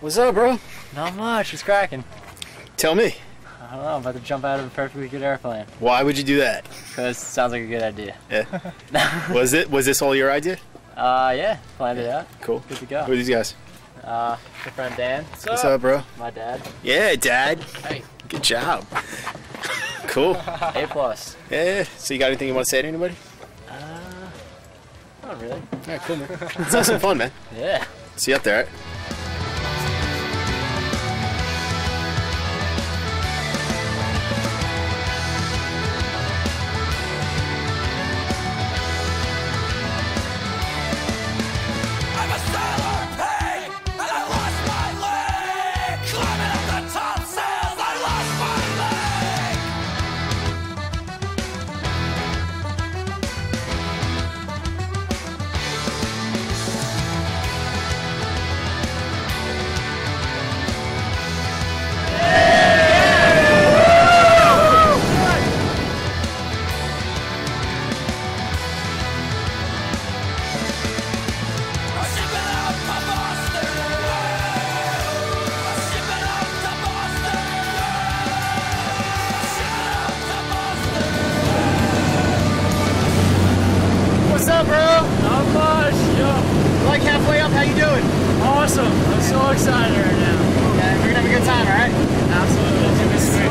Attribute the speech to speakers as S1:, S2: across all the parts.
S1: What's up, bro?
S2: Not much. It's cracking.
S1: Tell me.
S2: I don't know. I'm about to jump out of a perfectly good airplane.
S1: Why would you do that?
S2: Because it sounds like a good idea.
S1: Yeah. was it? Was this all your idea?
S2: Uh, yeah. Planned it out.
S1: Cool.
S2: Good to go.
S1: Who are these guys?
S2: Uh, my friend Dan.
S1: What's up, bro?
S2: My dad.
S1: Yeah, Dad.
S2: Hey.
S1: Good job. cool.
S2: A plus.
S1: Yeah. So you got anything you want to say to anybody?
S2: Not really.
S1: Yeah, cool, man. Let's have some fun, man.
S2: Yeah.
S1: See you up there.
S2: What's up, bro? Not much. Yo. Like halfway up. How you doing? Awesome. I'm so excited right now. Yeah, we're gonna have a good time, all right? Absolutely.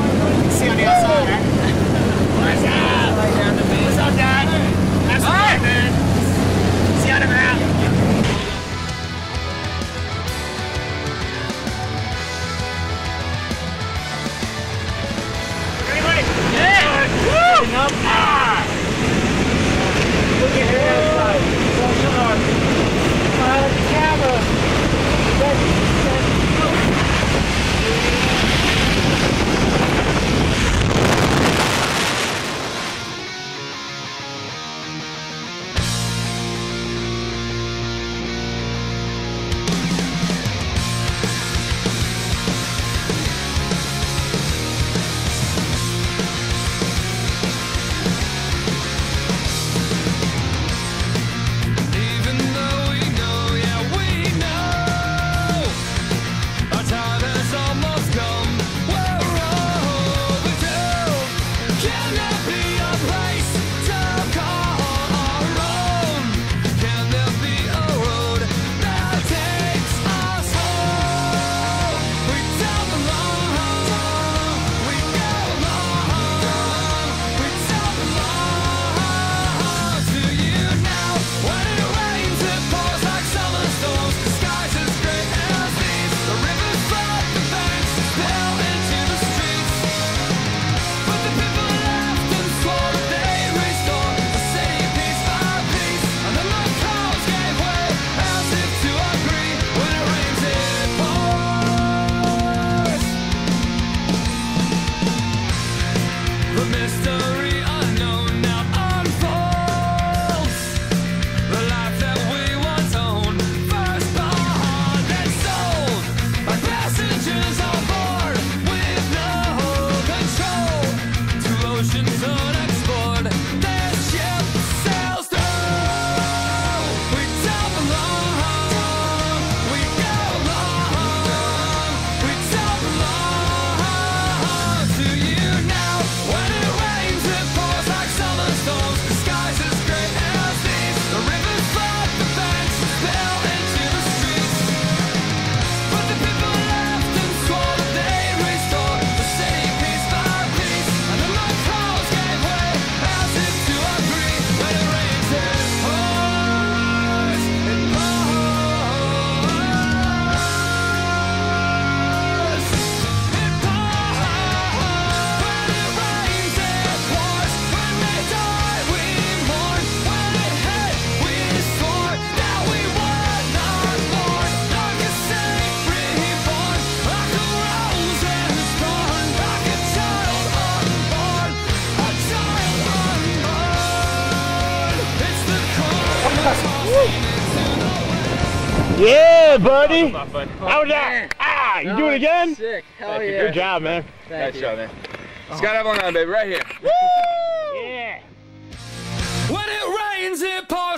S3: Yeah, buddy. How was that? Ah, you do it again?
S2: Sick. Hell
S3: Good
S2: yeah.
S3: job, man.
S2: Thank
S4: Nice
S2: you.
S4: shot, man. Skydive on, baby, right here.
S3: Yeah.
S5: When it rains, it pours.